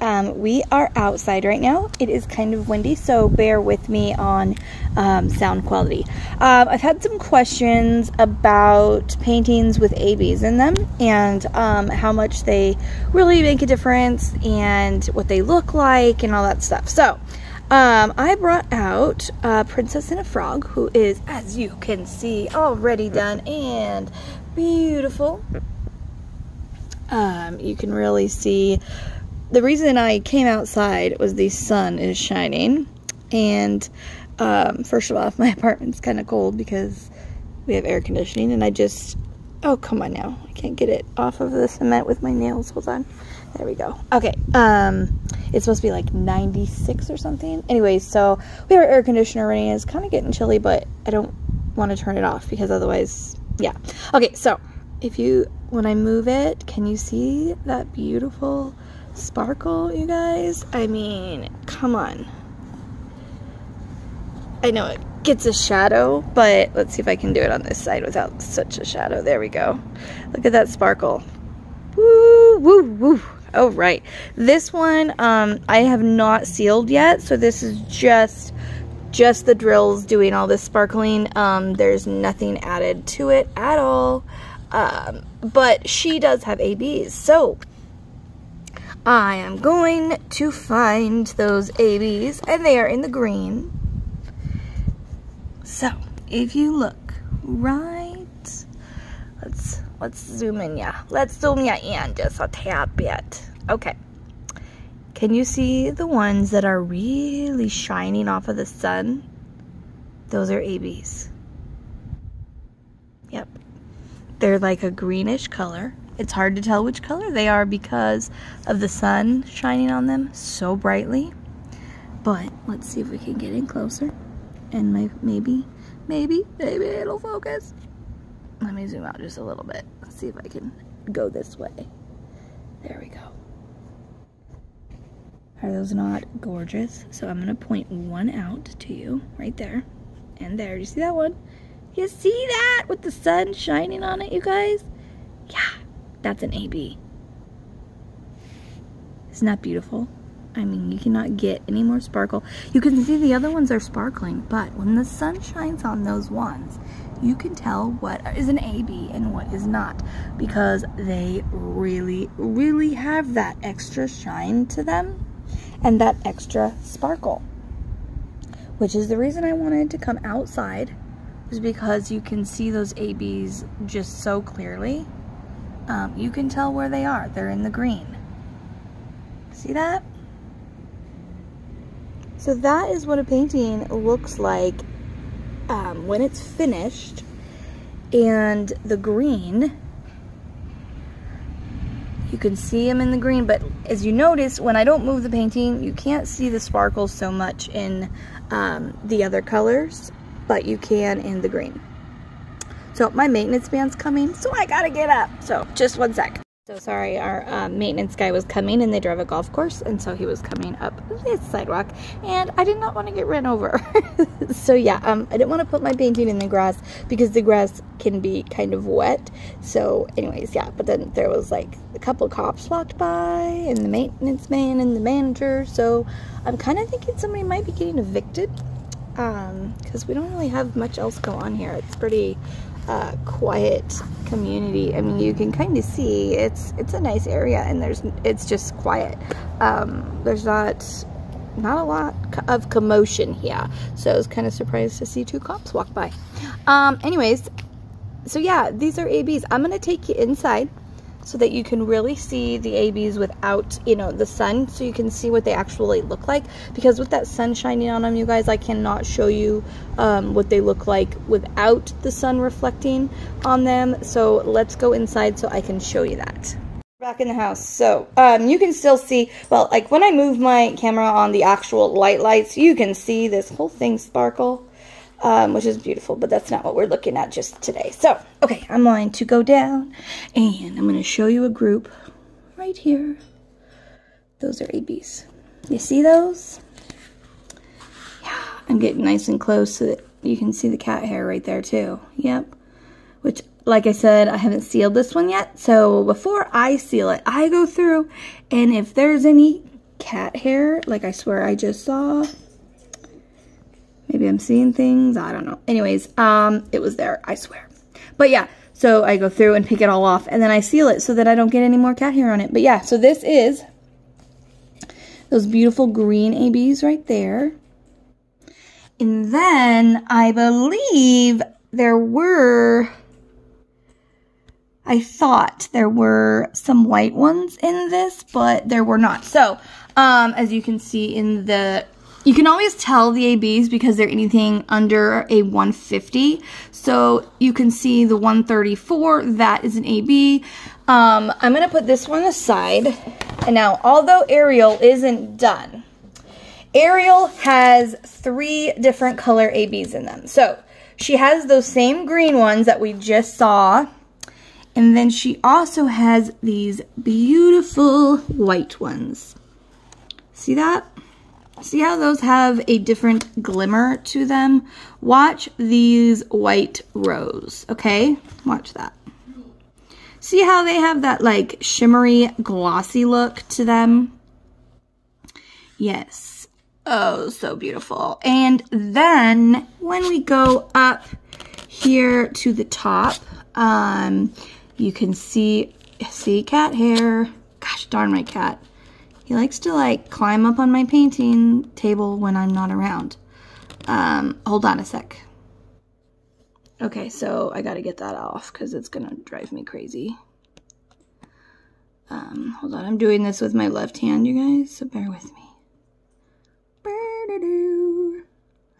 um, we are outside right now. It is kind of windy, so bear with me on um, sound quality. Um, I've had some questions about paintings with ABs in them and um, how much they really make a difference and what they look like and all that stuff. So, um, I brought out uh, Princess and a Frog, who is, as you can see, already done and beautiful. Um, you can really see the reason I came outside was the sun is shining. And um, first of all, my apartment's kind of cold because we have air conditioning. And I just, oh, come on now. I can't get it off of the cement with my nails. Hold on. There we go. Okay. Um, it's supposed to be like 96 or something. Anyways, so we have our air conditioner running. It's kind of getting chilly, but I don't want to turn it off because otherwise, yeah. Okay, so if you, when I move it, can you see that beautiful sparkle, you guys? I mean, come on. I know it gets a shadow, but let's see if I can do it on this side without such a shadow. There we go. Look at that sparkle. Woo, woo, woo. Oh, right. This one, um, I have not sealed yet, so this is just just the drills doing all this sparkling. Um, there's nothing added to it at all. Um, but she does have ABs, so I am going to find those ABs, and they are in the green. So, if you look right, let's let's zoom in, yeah. Let's zoom ya in just a tad bit. Okay. Can you see the ones that are really shining off of the sun? Those are ABs. Yep. They're like a greenish color. It's hard to tell which color they are because of the sun shining on them so brightly. But let's see if we can get in closer. And my, maybe, maybe, maybe it'll focus. Let me zoom out just a little bit. Let's see if I can go this way. There we go. Are those not gorgeous? So I'm going to point one out to you right there. And there. You see that one? You see that with the sun shining on it, you guys? Yeah, that's an AB. Isn't that beautiful? I mean, you cannot get any more sparkle. You can see the other ones are sparkling, but when the sun shines on those ones, you can tell what is an AB and what is not because they really, really have that extra shine to them and that extra sparkle. Which is the reason I wanted to come outside is because you can see those ABs just so clearly um, you can tell where they are. They're in the green. See that? So that is what a painting looks like um, when it's finished. And the green, you can see them in the green, but as you notice, when I don't move the painting, you can't see the sparkles so much in um, the other colors, but you can in the green. So my maintenance man's coming, so I gotta get up. So just one sec. So sorry, our um, maintenance guy was coming and they drive a golf course and so he was coming up this sidewalk and I did not want to get run over. so yeah, um, I didn't want to put my painting in the grass because the grass can be kind of wet. So anyways, yeah, but then there was like a couple cops walked by and the maintenance man and the manager. So I'm kind of thinking somebody might be getting evicted because um, we don't really have much else go on here. It's pretty uh, quiet community. I mean, you can kind of see it's it's a nice area, and there's it's just quiet. Um, there's not not a lot of commotion here, so I was kind of surprised to see two cops walk by. Um, anyways, so yeah, these are ABs. I'm gonna take you inside so that you can really see the ABs without, you know, the sun, so you can see what they actually look like. Because with that sun shining on them, you guys, I cannot show you um, what they look like without the sun reflecting on them. So let's go inside so I can show you that back in the house so um, you can still see well like when I move my camera on the actual light lights you can see this whole thing sparkle um, which is beautiful, but that's not what we're looking at just today. So, okay, I'm going to go down, and I'm going to show you a group right here. Those are ABs. You see those? Yeah, I'm getting nice and close so that you can see the cat hair right there too. Yep. Which, like I said, I haven't sealed this one yet. So before I seal it, I go through, and if there's any cat hair, like I swear I just saw. I'm seeing things, I don't know. Anyways, um, it was there, I swear. But yeah, so I go through and pick it all off, and then I seal it so that I don't get any more cat hair on it. But yeah, so this is those beautiful green ABs right there. And then I believe there were, I thought there were some white ones in this, but there were not. So, um, as you can see in the, you can always tell the ABs because they're anything under a 150. So you can see the 134, that is an AB. Um, I'm going to put this one aside. And now, although Ariel isn't done, Ariel has three different color ABs in them. So she has those same green ones that we just saw. And then she also has these beautiful white ones. See that? See how those have a different glimmer to them? Watch these white rows, okay? Watch that. See how they have that like shimmery, glossy look to them? Yes. Oh, so beautiful. And then when we go up here to the top, um, you can see, see cat hair. Gosh darn my cat. He likes to like climb up on my painting table when I'm not around. Um, hold on a sec. Okay, so I gotta get that off because it's gonna drive me crazy. Um, hold on, I'm doing this with my left hand, you guys, so bear with me.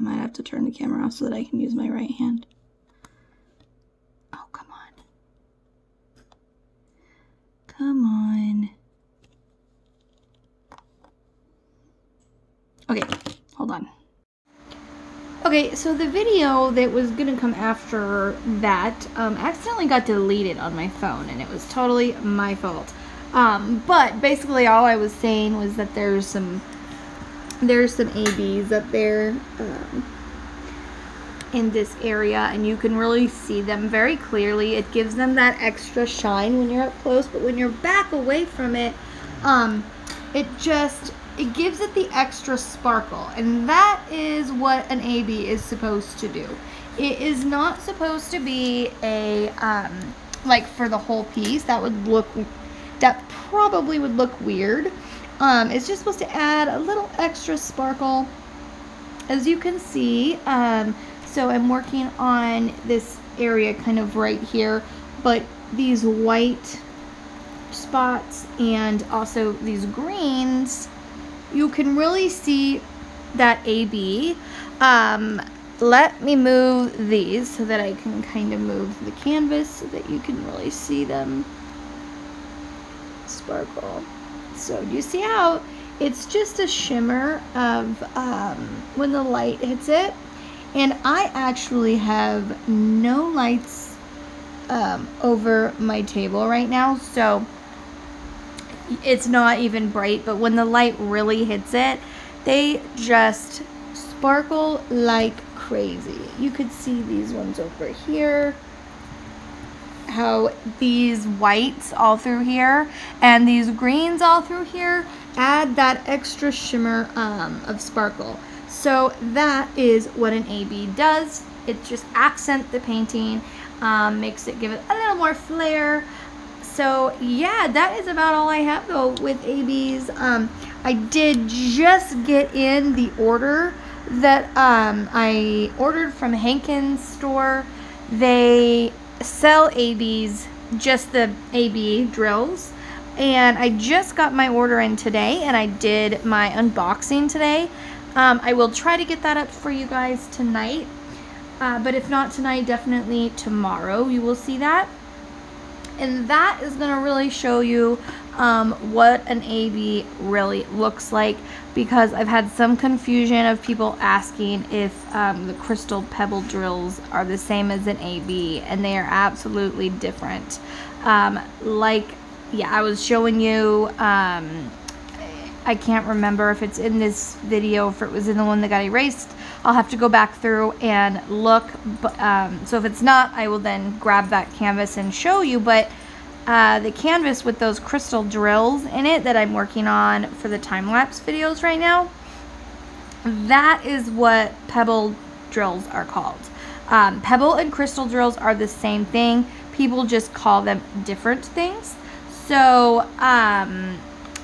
I might have to turn the camera off so that I can use my right hand. Oh, come on. Come on. Okay, hold on. Okay, so the video that was gonna come after that um, accidentally got deleted on my phone and it was totally my fault. Um, but basically all I was saying was that there's some there's some ABs up there um, in this area and you can really see them very clearly. It gives them that extra shine when you're up close, but when you're back away from it, um, it just, it gives it the extra sparkle. And that is what an AB is supposed to do. It is not supposed to be a, um, like for the whole piece, that would look, that probably would look weird. Um, it's just supposed to add a little extra sparkle. As you can see, um, so I'm working on this area kind of right here, but these white spots and also these greens, you can really see that AB. Um, let me move these so that I can kind of move the canvas so that you can really see them sparkle. So do you see how it's just a shimmer of um, when the light hits it. And I actually have no lights um, over my table right now. So it's not even bright, but when the light really hits it, they just sparkle like crazy. You could see these ones over here how these whites all through here and these greens all through here add that extra shimmer um, of sparkle. So that is what an AB does. It just accent the painting, um, makes it give it a little more flair. So yeah, that is about all I have though with ABs. Um, I did just get in the order that um, I ordered from Hankins store. They sell ABs, just the AB drills. And I just got my order in today and I did my unboxing today. Um, I will try to get that up for you guys tonight. Uh, but if not tonight, definitely tomorrow you will see that. And that is going to really show you um, what an AB really looks like because I've had some confusion of people asking if um, the crystal pebble drills are the same as an AB and they are absolutely different. Um, like, yeah, I was showing you, um, I can't remember if it's in this video, if it was in the one that got erased. I'll have to go back through and look. Um, so if it's not, I will then grab that canvas and show you. But uh, the canvas with those crystal drills in it that I'm working on for the time-lapse videos right now, that is what pebble drills are called. Um, pebble and crystal drills are the same thing. People just call them different things. So, um,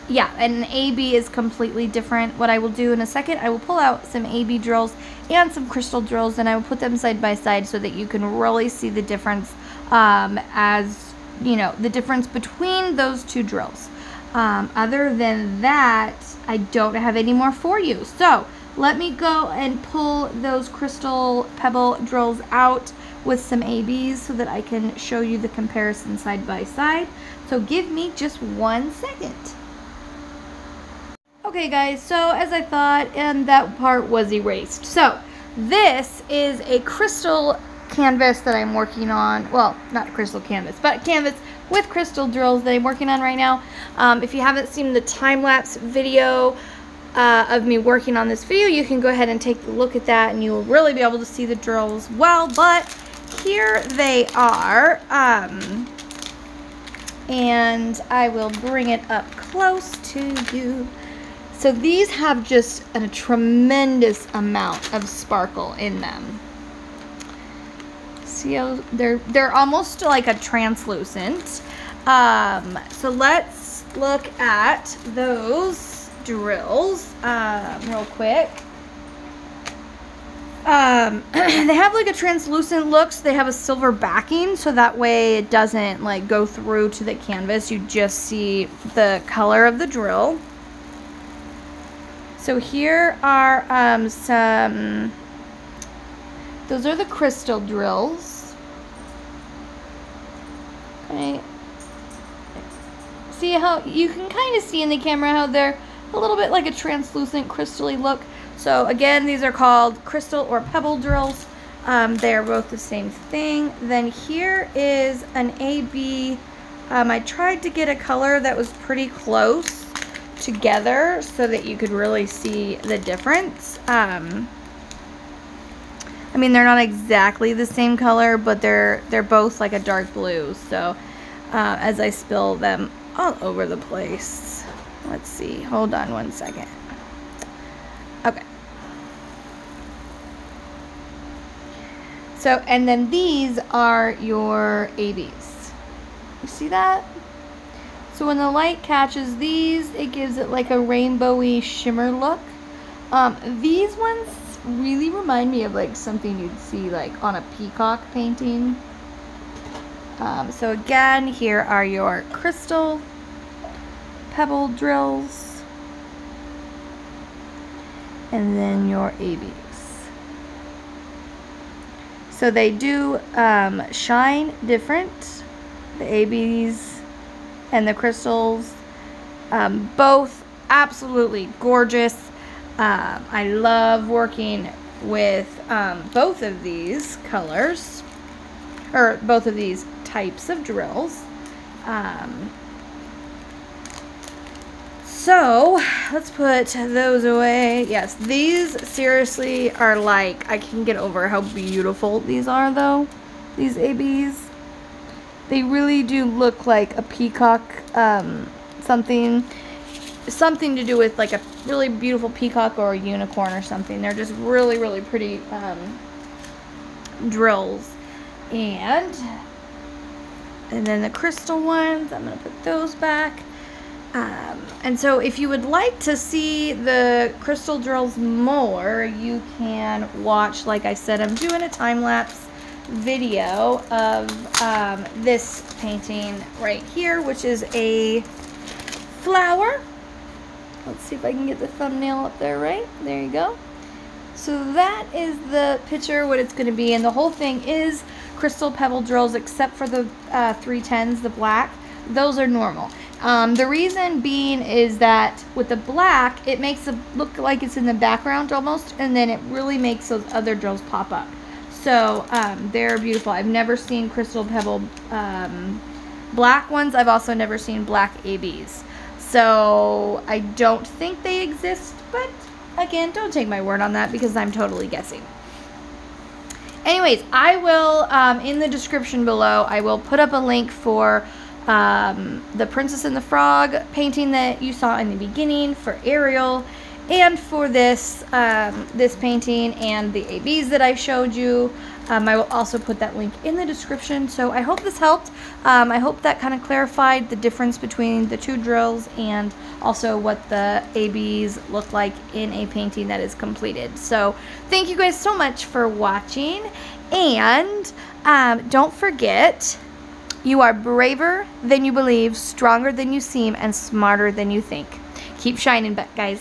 yeah, and AB is completely different. What I will do in a second, I will pull out some AB drills and some crystal drills and I will put them side by side so that you can really see the difference um, as, you know, the difference between those two drills. Um, other than that, I don't have any more for you. So let me go and pull those crystal pebble drills out with some ABs so that I can show you the comparison side by side. So give me just one second. Okay guys, so as I thought, and that part was erased. So this is a crystal canvas that I'm working on. Well, not crystal canvas, but canvas with crystal drills that I'm working on right now. Um, if you haven't seen the time-lapse video uh, of me working on this video, you can go ahead and take a look at that and you'll really be able to see the drills well. But here they are. Um, and I will bring it up close to you. So these have just a tremendous amount of sparkle in them. See how they're they're almost like a translucent. Um, so let's look at those drills um, real quick. Um, they have like a translucent look, so they have a silver backing, so that way it doesn't like go through to the canvas. You just see the color of the drill. So here are um, some, those are the crystal drills. Okay. See how, you can kind of see in the camera how they're a little bit like a translucent crystally look. So again, these are called crystal or pebble drills. Um, they are both the same thing. Then here is an AB. Um, I tried to get a color that was pretty close together so that you could really see the difference. Um, I mean, they're not exactly the same color, but they're they're both like a dark blue. So uh, as I spill them all over the place. Let's see. Hold on one second. Okay. So, and then these are your ABs. You see that? So when the light catches these, it gives it like a rainbowy shimmer look. Um, these ones really remind me of like something you'd see like on a peacock painting. Um, so again, here are your crystal pebble drills and then your ABs. So they do um, shine different, the ABs and the crystals, um, both absolutely gorgeous. Um, I love working with um, both of these colors, or both of these types of drills. Um, so, let's put those away. Yes, these seriously are like, I can get over how beautiful these are though. These ABs. They really do look like a peacock, um, something, something to do with like a really beautiful peacock or a unicorn or something. They're just really, really pretty, um, drills. And, and then the crystal ones, I'm to put those back. Um, and so if you would like to see the crystal drills more, you can watch, like I said, I'm doing a time-lapse video of um, this painting right here, which is a flower. Let's see if I can get the thumbnail up there right. There you go. So that is the picture, what it's going to be, and the whole thing is crystal pebble drills except for the uh, 310s, the black. Those are normal. Um, the reason being is that with the black, it makes it look like it's in the background almost, and then it really makes those other drills pop up. So um, they're beautiful. I've never seen crystal pebble um, black ones. I've also never seen black ABs. So I don't think they exist, but again, don't take my word on that because I'm totally guessing. Anyways, I will, um, in the description below, I will put up a link for um, the Princess and the Frog painting that you saw in the beginning for Ariel and for this um, this painting and the ABs that I showed you. Um, I will also put that link in the description. So I hope this helped. Um, I hope that kind of clarified the difference between the two drills and also what the ABs look like in a painting that is completed. So thank you guys so much for watching. And um, don't forget, you are braver than you believe, stronger than you seem, and smarter than you think. Keep shining, guys.